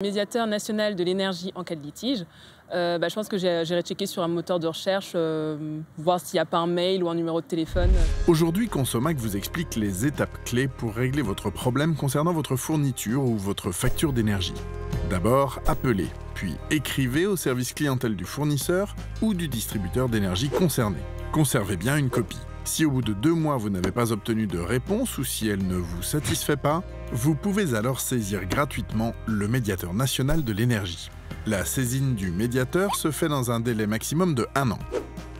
Médiateur national de l'énergie en cas de litige. Euh, bah, je pense que j'irai checker sur un moteur de recherche, euh, voir s'il n'y a pas un mail ou un numéro de téléphone. Aujourd'hui, Consomac vous explique les étapes clés pour régler votre problème concernant votre fourniture ou votre facture d'énergie. D'abord, appelez, puis écrivez au service clientèle du fournisseur ou du distributeur d'énergie concerné. Conservez bien une copie. Si au bout de deux mois vous n'avez pas obtenu de réponse ou si elle ne vous satisfait pas, vous pouvez alors saisir gratuitement le médiateur national de l'énergie. La saisine du médiateur se fait dans un délai maximum de un an.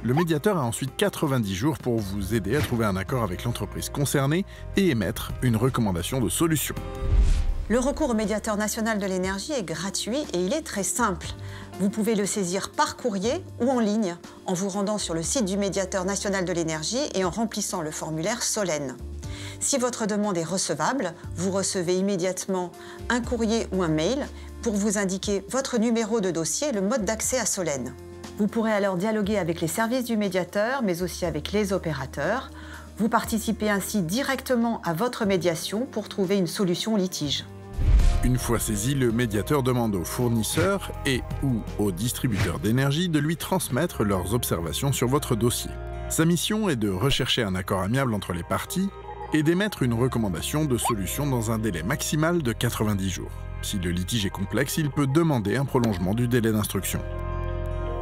Le médiateur a ensuite 90 jours pour vous aider à trouver un accord avec l'entreprise concernée et émettre une recommandation de solution. Le recours au médiateur national de l'énergie est gratuit et il est très simple. Vous pouvez le saisir par courrier ou en ligne en vous rendant sur le site du médiateur national de l'énergie et en remplissant le formulaire Solène. Si votre demande est recevable, vous recevez immédiatement un courrier ou un mail pour vous indiquer votre numéro de dossier et le mode d'accès à Solène. Vous pourrez alors dialoguer avec les services du médiateur, mais aussi avec les opérateurs. Vous participez ainsi directement à votre médiation pour trouver une solution au litige. Une fois saisi, le médiateur demande aux fournisseurs et ou aux distributeurs d'énergie de lui transmettre leurs observations sur votre dossier. Sa mission est de rechercher un accord amiable entre les parties et d'émettre une recommandation de solution dans un délai maximal de 90 jours. Si le litige est complexe, il peut demander un prolongement du délai d'instruction.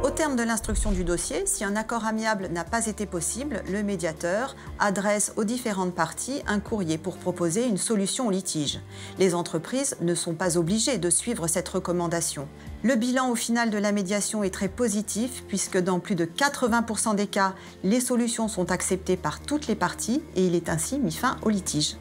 Au terme de l'instruction du dossier, si un accord amiable n'a pas été possible, le médiateur adresse aux différentes parties un courrier pour proposer une solution au litige. Les entreprises ne sont pas obligées de suivre cette recommandation. Le bilan au final de la médiation est très positif puisque dans plus de 80% des cas, les solutions sont acceptées par toutes les parties et il est ainsi mis fin au litige.